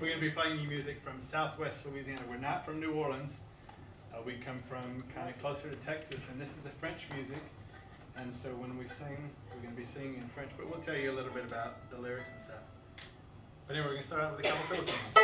We're going to be playing you music from Southwest Louisiana. We're not from New Orleans. Uh, we come from kind of closer to Texas, and this is a French music. And so when we sing, we're going to be singing in French, but we'll tell you a little bit about the lyrics and stuff. But anyway, we're going to start out with a couple fill tones.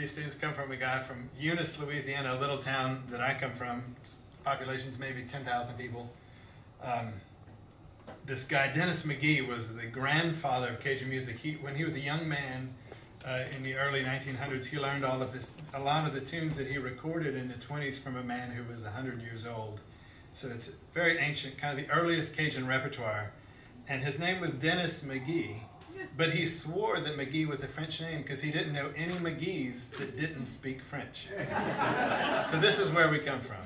These tunes come from a guy from Eunice, Louisiana, a little town that I come from. Its population's maybe 10,000 people. Um, this guy, Dennis McGee, was the grandfather of Cajun music. He, when he was a young man uh, in the early 1900s, he learned all of this, a lot of the tunes that he recorded in the 20s from a man who was 100 years old. So it's very ancient, kind of the earliest Cajun repertoire. And his name was Dennis McGee. But he swore that McGee was a French name because he didn't know any McGees that didn't speak French. so this is where we come from.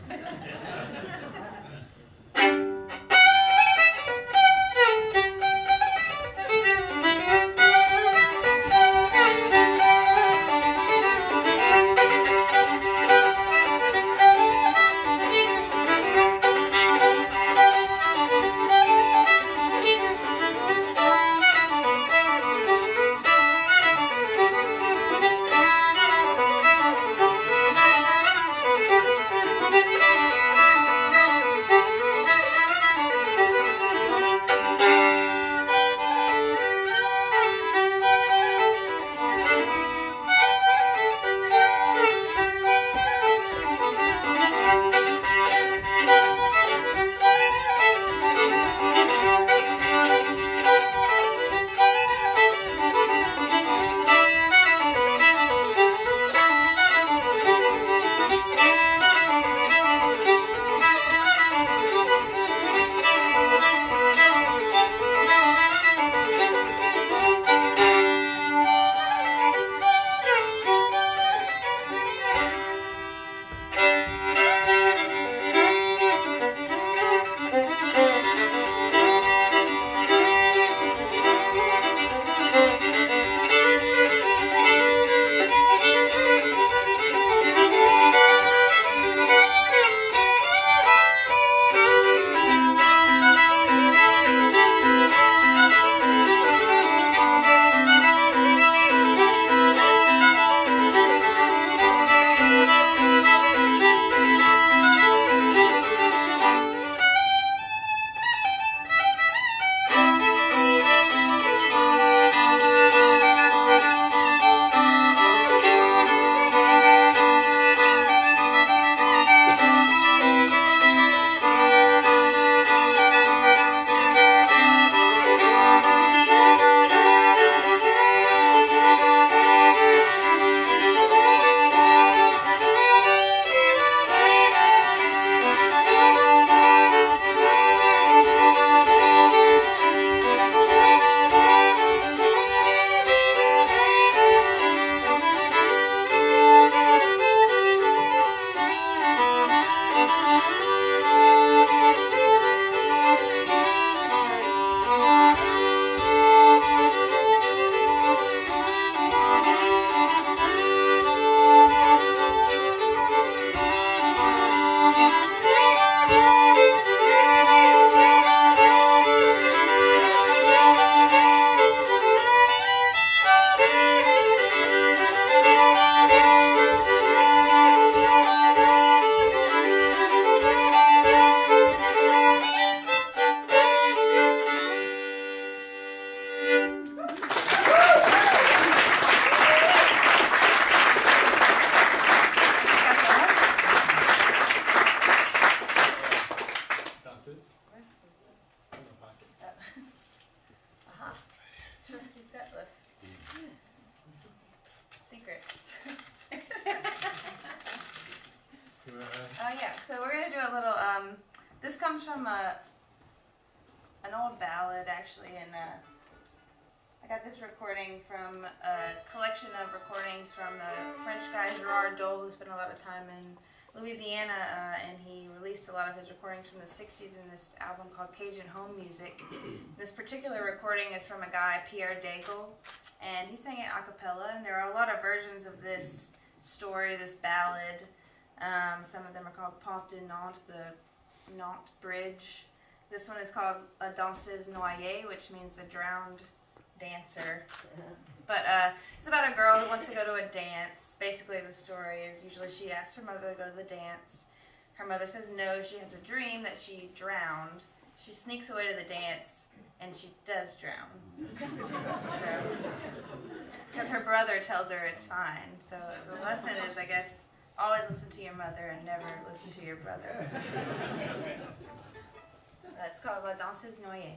Recording from a collection of recordings from a French guy Gerard Dole, who spent a lot of time in Louisiana, uh, and he released a lot of his recordings from the '60s in this album called Cajun Home Music. this particular recording is from a guy Pierre Daigle, and he sang it a cappella, and there are a lot of versions of this story, this ballad Um, some of them are called Pont de Nantes, the Nantes Bridge. This one is called a danseuse noyée, which means the drowned dancer. But uh, it's about a girl who wants to go to a dance. Basically, the story is usually she asks her mother to go to the dance. Her mother says no. She has a dream that she drowned. She sneaks away to the dance, and she does drown. Because her brother tells her it's fine. So the lesson is, I guess, always listen to your mother and never listen to your brother. That's called La Danseuse Noyée.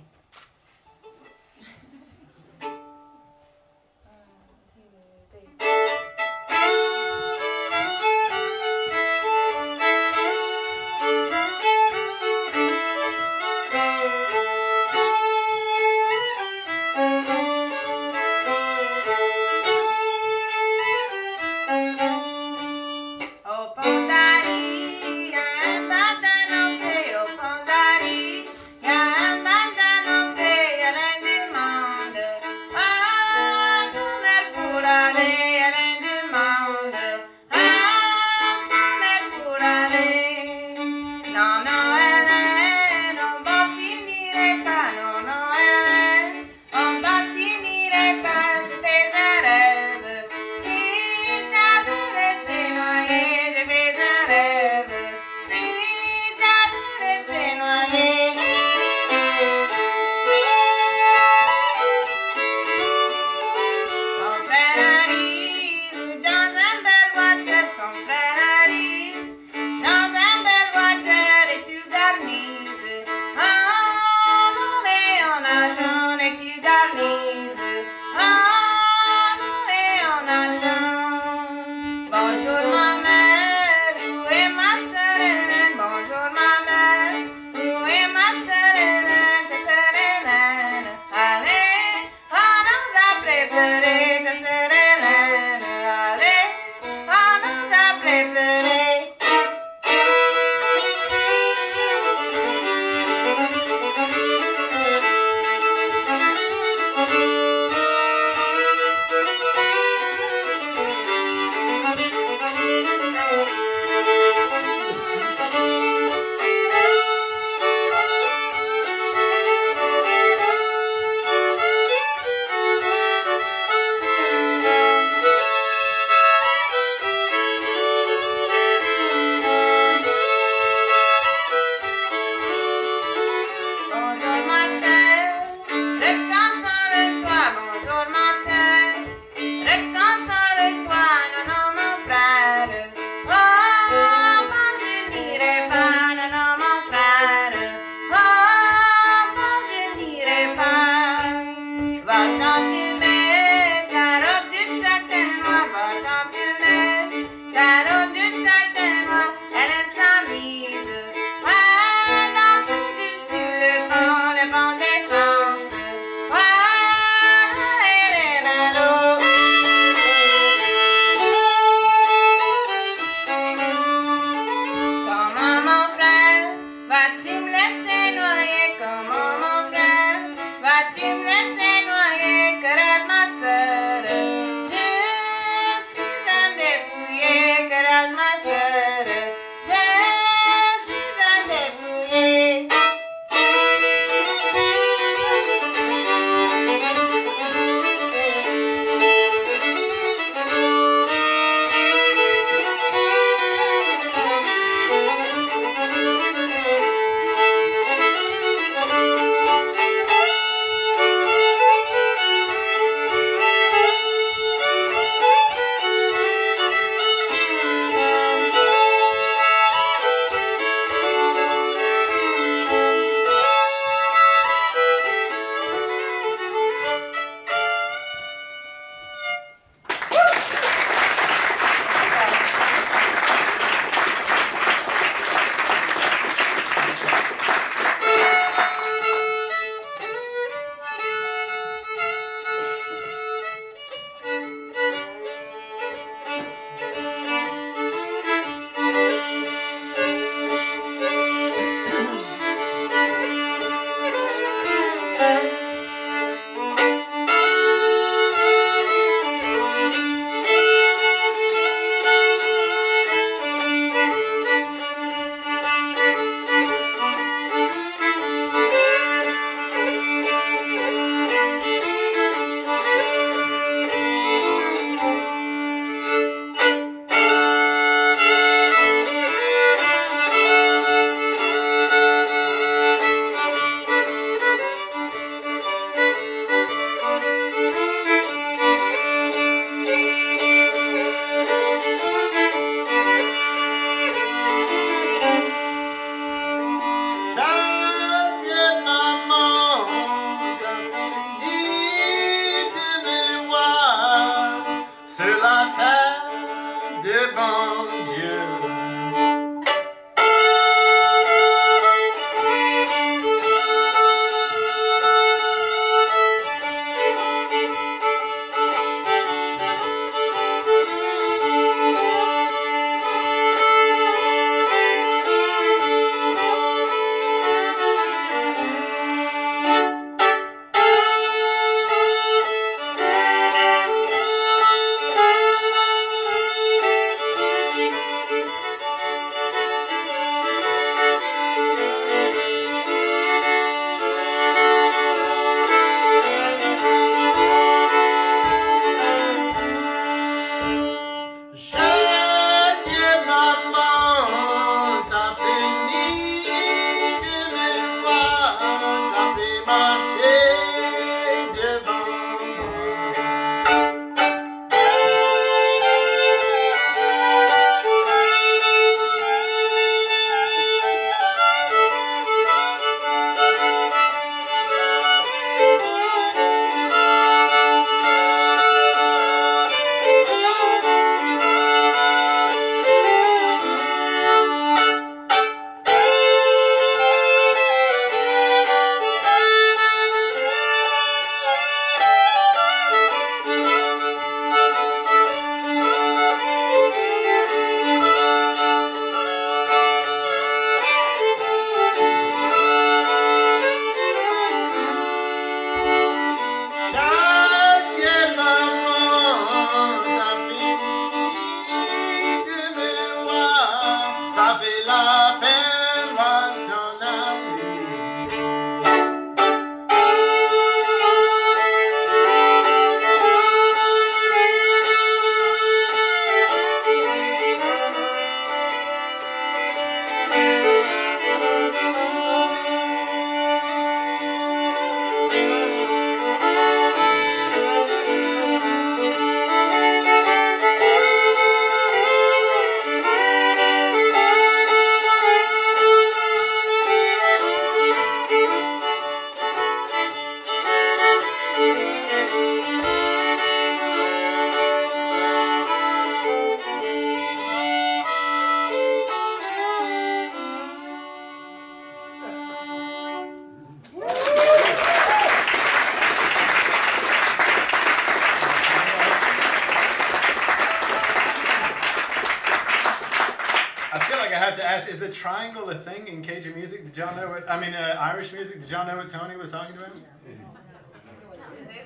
Y'all know what, I mean, uh, Irish music? Did y'all know what Tony was talking about?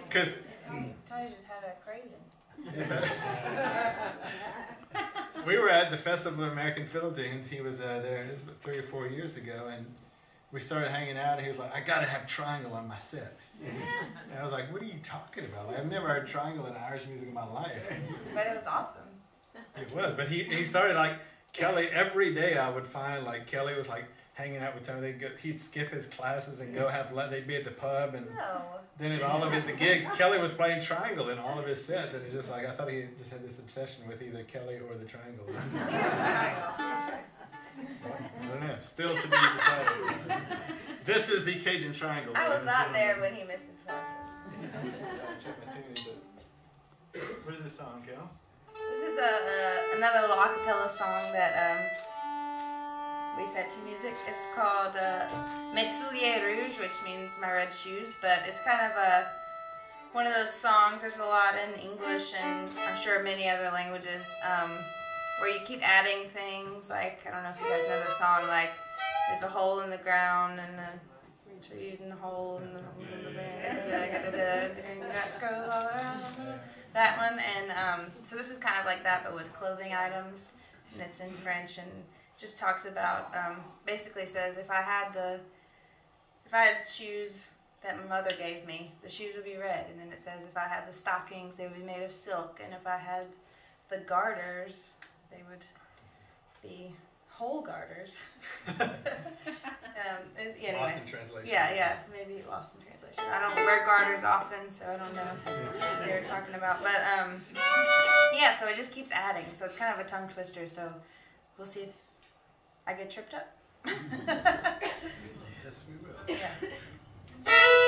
Because Tony, Tony just had a craving. we were at the Festival of American Fiddle Tunes. He was uh, there this was three or four years ago, and we started hanging out. And he was like, "I gotta have triangle on my set." Yeah. And I was like, "What are you talking about? Like, I've never heard triangle in Irish music in my life." But it was awesome. It was, but he he started like Kelli, every day I would find like Kelli was like hanging out with Tony. They'd go, he'd skip his classes and go have lunch. They'd be at the pub and No. then at all of it, the gigs, Kelli was playing triangle in all of his sets, and it just like I thought he just had this obsession with either Kelli or the triangle. I don't know. Still to be decided. This is the Cajun Triangle. I was not there when he missed his classes. Tuning, but- What is this song, Kel? This is a, a another little acapella song that um, we set to music. It's called uh, Mes souliers rouges, which means my red shoes. But it's kind of a one of those songs. There's a lot in English and I'm sure many other languages um, where you keep adding things. Like I don't know if you guys know the song. Like there's a hole in the ground and a tree in the hole and the, hole in the band. That goes all around that one and um, so this is kind of like that but with clothing items and it's in french and just talks about um, basically says if i had the if i had shoes that my mother gave me the shoes would be red and then it says if i had the stockings they would be made of silk and if i had the garters they would be whole garters um, anyway. Lost in translation. Yeah, yeah, maybe lost in translation. I don't wear garters often, so I don't know what they're talking about. But um, yeah, so it just keeps adding. So it's kind of a tongue twister. So we'll see if I get tripped up. Yes, we will. Yeah.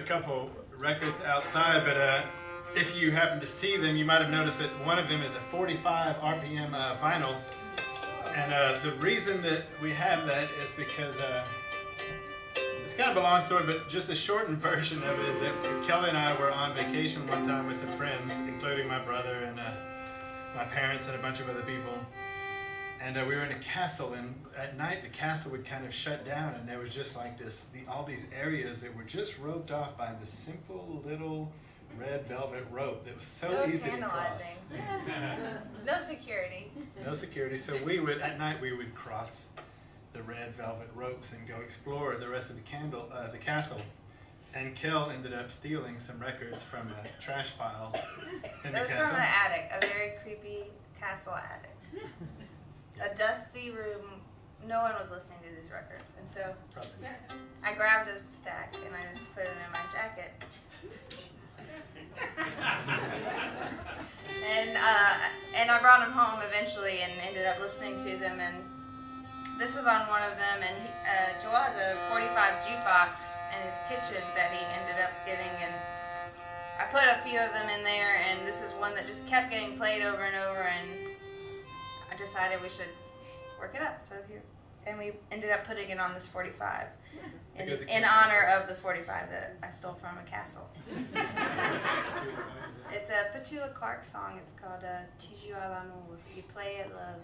a couple records outside, but uh, if you happen to see them, you might have noticed that one of them is a 45 RPM uh, vinyl. And uh, the reason that we have that is because uh, it's kind of a long story, but just a shortened version of it is that Kelli and I were on vacation one time with some friends, including my brother and uh, my parents and a bunch of other people. And uh, we were in a castle, and at night the castle would kind of shut down, and there was just like this, the, all these areas that were just roped off by this simple little red velvet rope that was so, So easy to cross. No security. No security, so we would at night we would cross the red velvet ropes and go explore the rest of the candle, uh, the castle. And Kel ended up stealing some records from a trash pile in That the was castle. from an attic, a very creepy castle attic. A dusty room. No one was listening to these records, and so I grabbed a stack and I just put them in my jacket. and uh, and I brought them home eventually and ended up listening to them. And this was on one of them. And he, uh, Joel has a 45 jukebox in his kitchen that he ended up getting. And I put a few of them in there. And this is one that just kept getting played over and over. And decided we should work it up. So here. And we ended up putting it on this 45 in, in honor of the 45 that I stole from a castle. It's a Petula Clark song. It's called uh, Tiju à l'amour. You play it, love.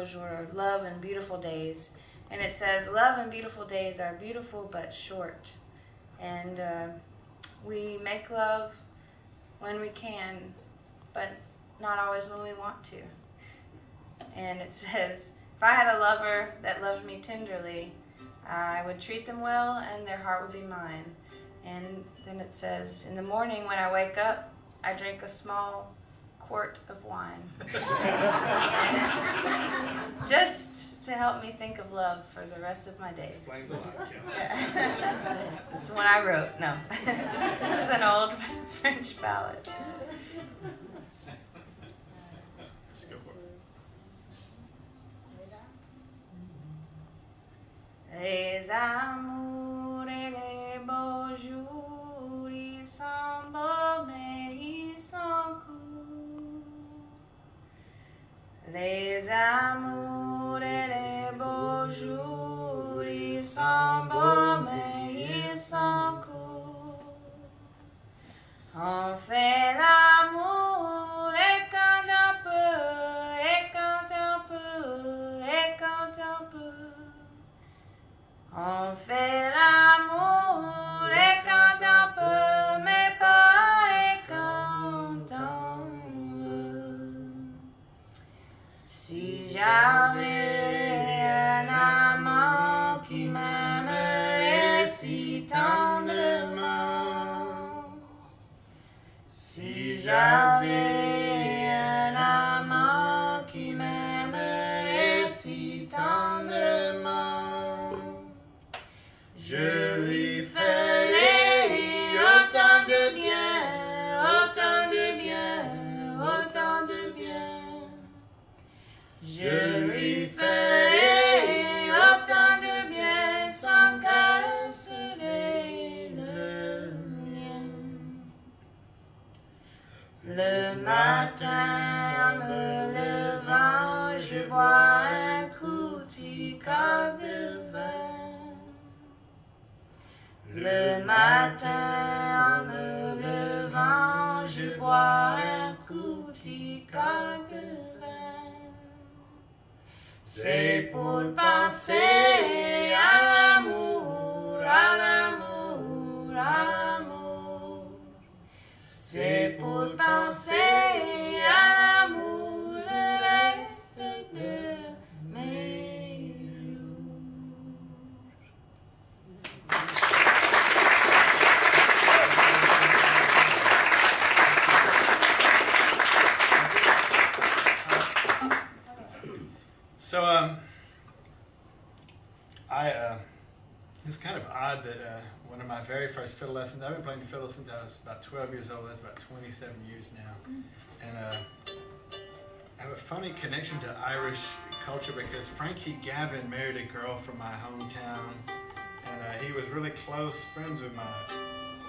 Jours, love and beautiful days, and it says love and beautiful days are beautiful but short, and uh, we make love when we can, but not always when we want to. And it says, if I had a lover that loved me tenderly, I would treat them well and their heart would be mine. And then it says, in the morning when I wake up, I drink a small quart of wine. Just to help me think of love for the rest of my days. Explains a lot, this is one I wrote. No. this is an old French ballad. Just go for it. Les amours et les beaux jours, ils sont beaux mais ils sont courts. Les amours et les beaux jours, ils sont beaux mais ils sont courts. On fait l'amour et quand un peu, et quand un peu, et quand un peu. On fait l'amour Si j'avais un amant qui m'aimerait si tendrement, si j'avais Je lui ferai autant de bien sans serait le mien. Le matin en me levant, je bois un quart de vin. Le matin en me levant, je bois un quart de. C'est pour penser à l'amour, à l'amour, à l'amour. C'est pour penser that uh, one of my very first fiddle lessons, I've been playing the fiddle since I was about 12 years old, that's about 27 years now. And uh, I have a funny connection to Irish culture because Frankie Gavin married a girl from my hometown, and uh, he was really close friends with my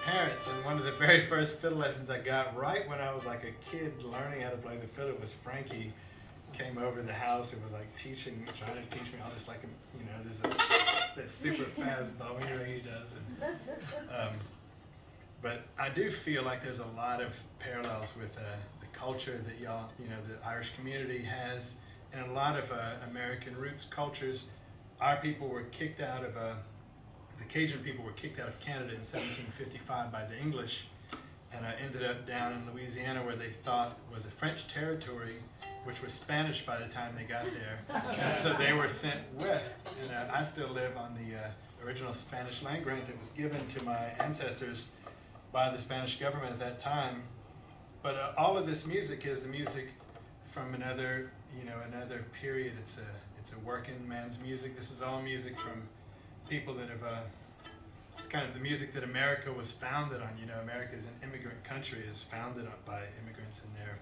parents. And one of the very first fiddle lessons I got right when I was like a kid learning how to play the fiddle was Frankie came over to the house and was like teaching, trying to teach me all this, like, you know, there's a this super fast bowing thing he does. And, um, but I do feel like there's a lot of parallels with uh, the culture that y'all, you know, the Irish community has, and a lot of uh, American roots cultures. Our people were kicked out of, uh, the Cajun people were kicked out of Canada in 1755 by the English, and uh, ended up down in Louisiana where they thought was a French territory, which was Spanish by the time they got there. and so they were sent west, and uh, I still live on the uh, original Spanish land grant that was given to my ancestors by the Spanish government at that time. But uh, all of this music is the music from another, you know, another period. It's a it's a working man's music. This is all music from people that have. Uh, it's kind of the music that America was founded on. You know, America is an immigrant country, is founded on, by immigrants and their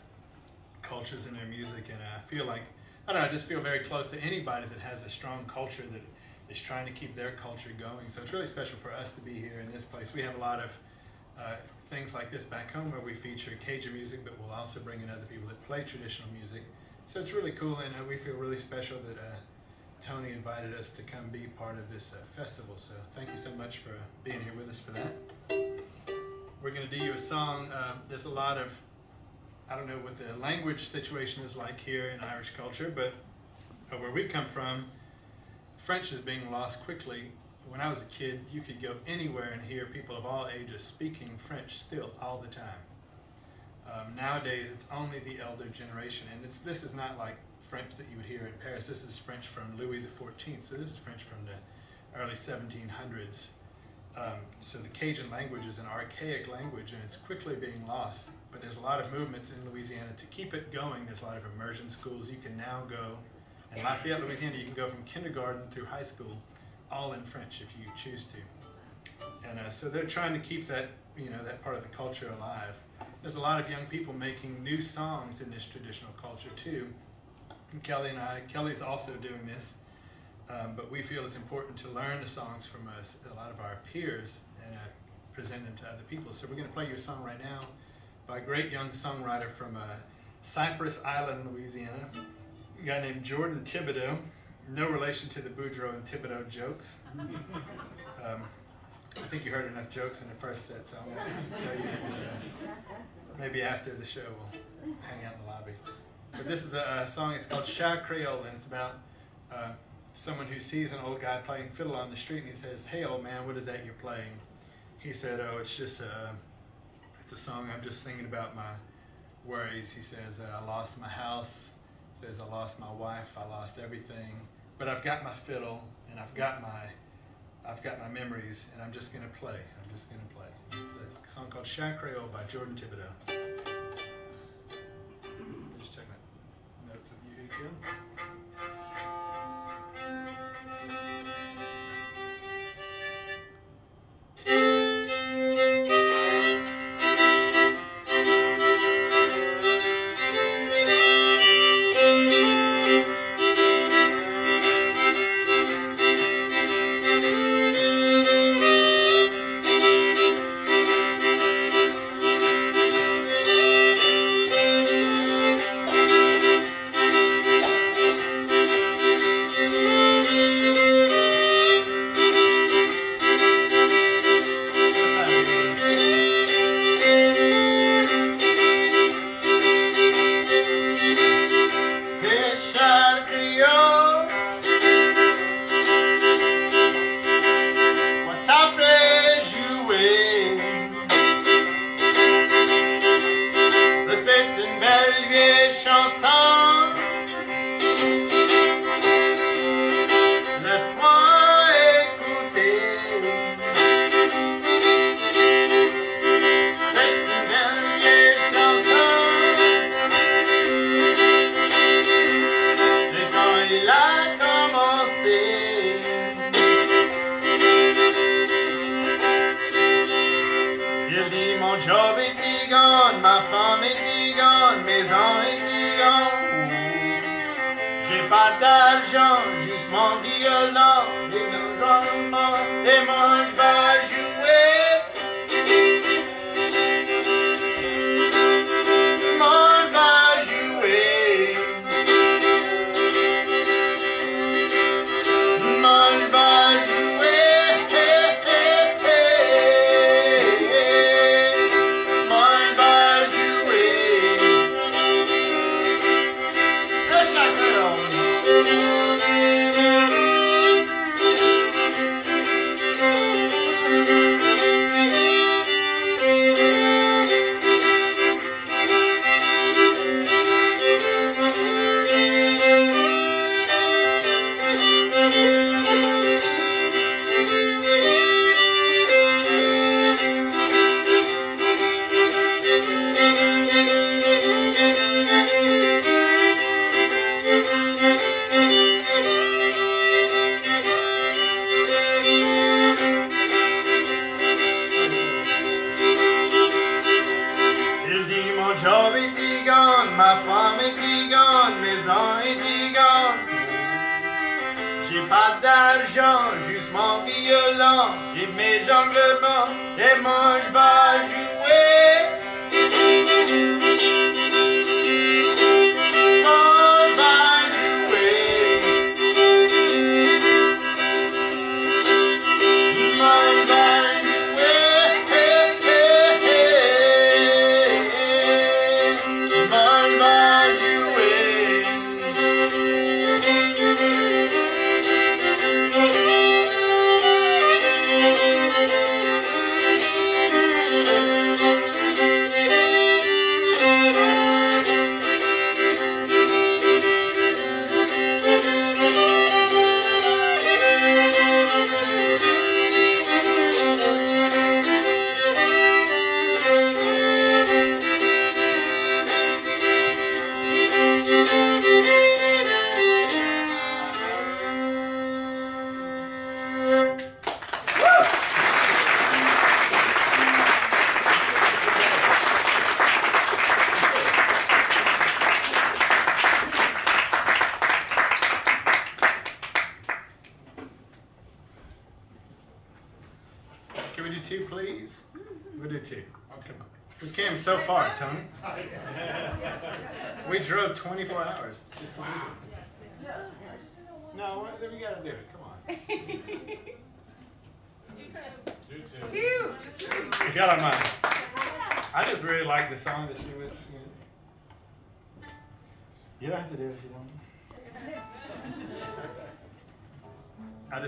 cultures and their music. And I feel like I don't know. I just feel very close to anybody that has a strong culture that is trying to keep their culture going. So it's really special for us to be here in this place. We have a lot of uh, things like this back home where we feature Cajun music, but we'll also bring in other people that play traditional music. So it's really cool, and uh, we feel really special that uh, Tony invited us to come be part of this uh, festival. So thank you so much for being here with us for that. We're going to do you a song. Uh, there's a lot of, I don't know what the language situation is like here in Irish culture, but uh, where we come from, French is being lost quickly. When I was a kid, you could go anywhere and hear people of all ages speaking French still all the time. Um, nowadays, it's only the elder generation, and it's this is not like French that you would hear in Paris. This is French from Louis XIV, so this is French from the early 1700s. Um, so the Cajun language is an archaic language and it's quickly being lost. But there's a lot of movements in Louisiana to keep it going. There's a lot of immersion schools. You can now go, in Lafayette, Louisiana, you can go from kindergarten through high school, all in French if you choose to. And uh, so they're trying to keep that, you know, that part of the culture alive. There's a lot of young people making new songs in this traditional culture too. And Kelli and I, Kelli's also doing this, um, but we feel it's important to learn the songs from us, a lot of our peers and uh, present them to other people. So we're going to play you a song right now by a great young songwriter from uh, Cypress Island, Louisiana, a guy named Jordan Thibodeaux. No relation to the Boudreaux and Thibodeaux jokes. Um, I think you heard enough jokes in the first set, so I'm going to tell you. Uh, maybe after the show we'll hang out in the lobby. But this is a, a song, it's called Chat Creole, and it's about uh, someone who sees an old guy playing fiddle on the street and he says, Hey, old man, what is that you're playing? He said, Oh, it's just a, it's a song I'm just singing about my worries. He says, uh, I lost my house. He says, I lost my wife. I lost everything. But I've got my fiddle and I've got my, I've got my memories and I'm just going to play. I'm just to play. It's a song called Creole by Jordan Thibodeaux. Just check my notes with you, Kim. Et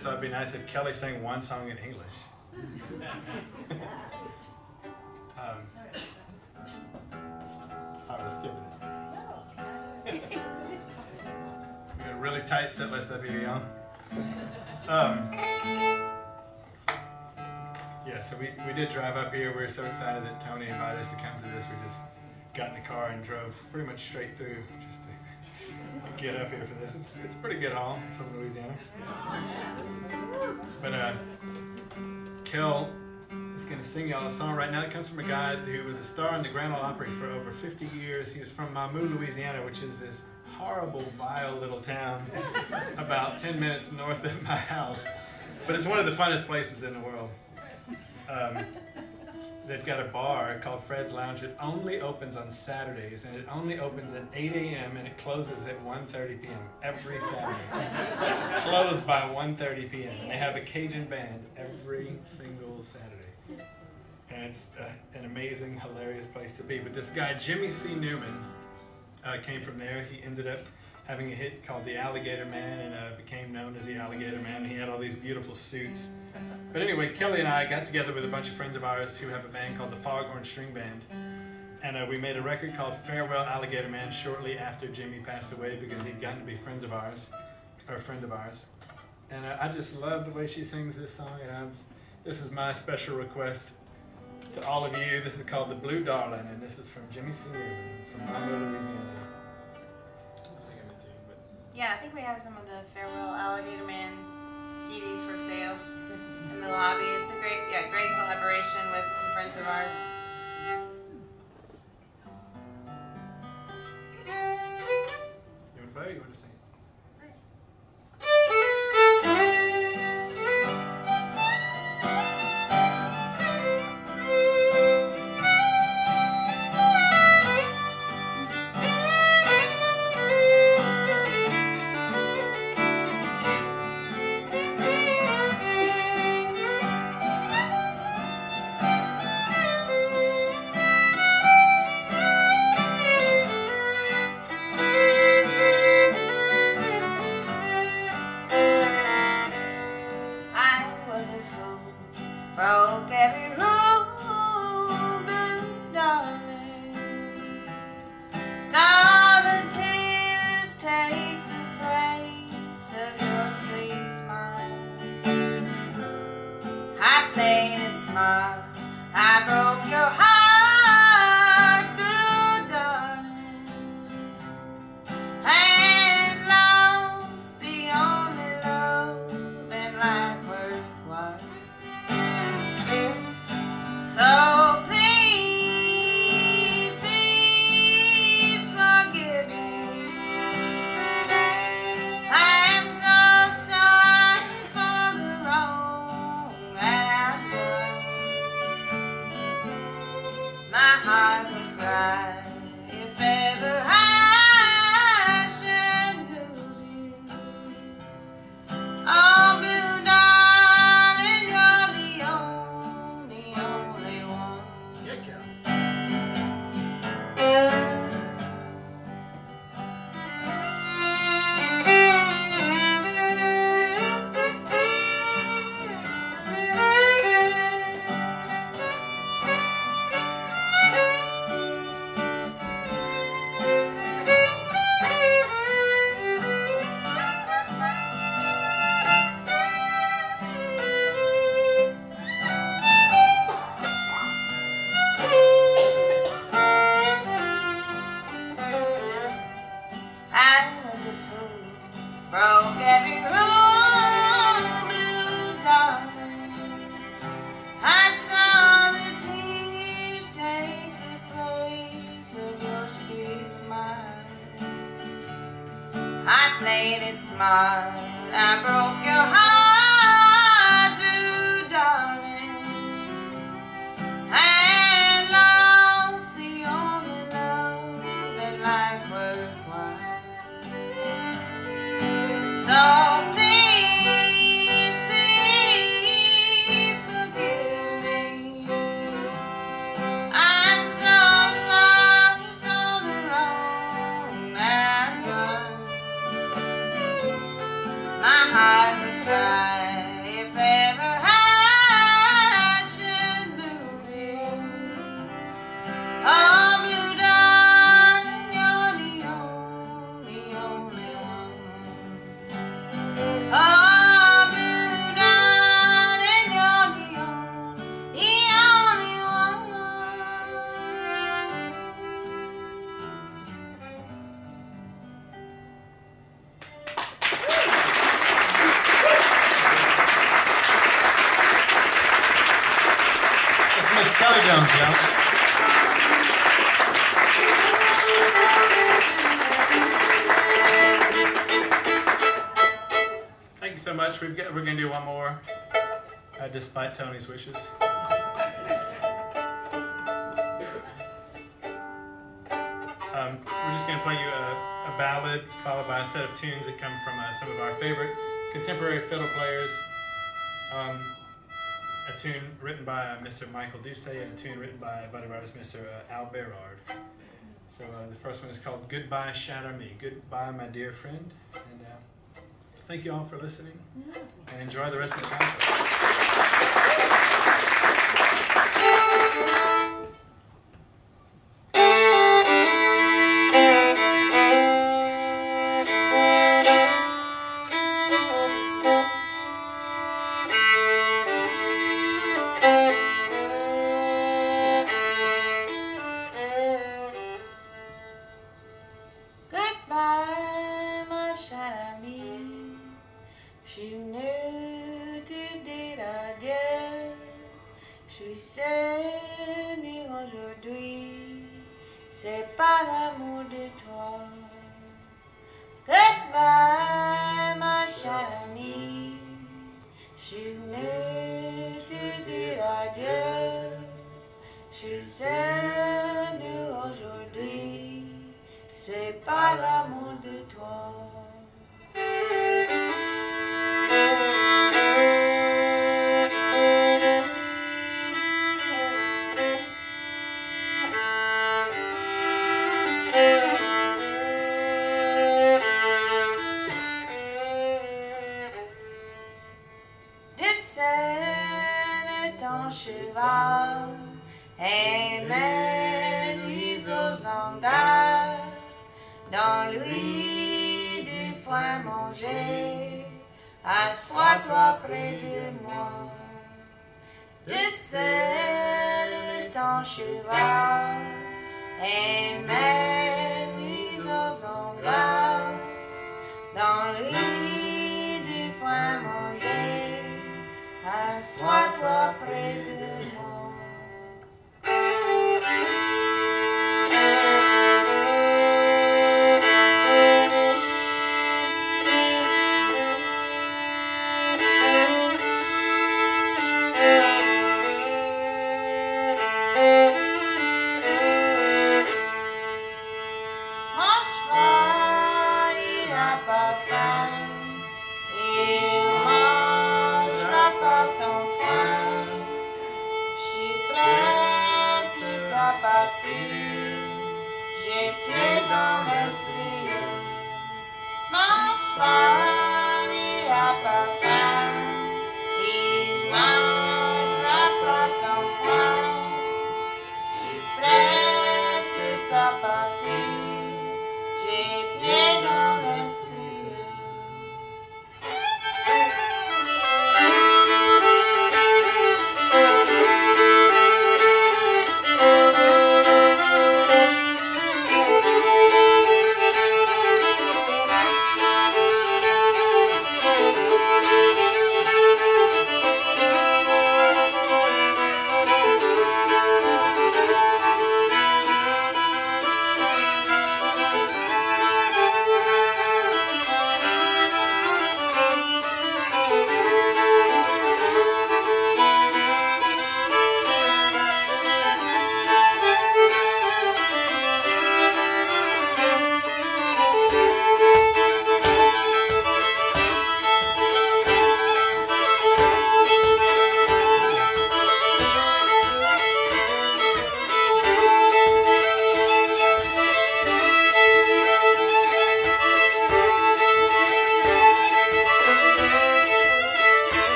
I just it'd be nice if Kelli sang one song in English. um, all right, let's skip it. We got a really tight set list up here, y'all. Um, yeah, so we, we did drive up here. We were so excited that Tony invited us to come to this. We just got in the car and drove pretty much straight through just to get up here for this. It's, it's a pretty good haul from Louisiana. But uh, Kel is going to sing y'all a song right now. It comes from a guy who was a star in the Grand Ole Opry for over 50 years. He was from Mamou, Louisiana, which is this horrible, vile little town about 10 minutes north of my house. But it's one of the funnest places in the world. Um, they've got a bar called Fred's Lounge. It only opens on Saturdays, and it only opens at 8 a.m. and it closes at 1:30 p.m. every Saturday. it's closed by 1:30 p.m. and they have a Cajun band every single Saturday. And it's uh, an amazing, hilarious place to be. But this guy, Jimmy C. Newman, uh, came from there. He ended up having a hit called The Alligator Man and uh, became known as the Alligator Man. He had all these beautiful suits. But anyway, Kelli and I got together with a bunch of friends of ours who have a band called the Foghorn String Band. And uh, we made a record called Farewell Alligator Man shortly after Jimmy passed away because he'd gotten to be friends of ours, or a friend of ours. And uh, I just love the way she sings this song. And I'm, this is my special request to all of you. This is called The Blue Darling, and this is from Jimmy C. From Monroe, Louisiana. Yeah, I think we have some of the Farewell Alligator Man CDs for sale in the lobby. It's a great, yeah, great collaboration with some friends of ours. You want to play or you want to sing? nice wishes. Um, we're just going to play you a, a, ballad followed by a set of tunes that come from uh, some of our favorite contemporary fiddle players. Um, a tune written by uh, Mr. Michael Doucet, and a tune written by buddy of Mr. Uh, Al Berard. So uh, the first one is called Goodbye Shatter Me. Goodbye, my dear friend. And uh, thank you all for listening and enjoy the rest of the concert. Thank you.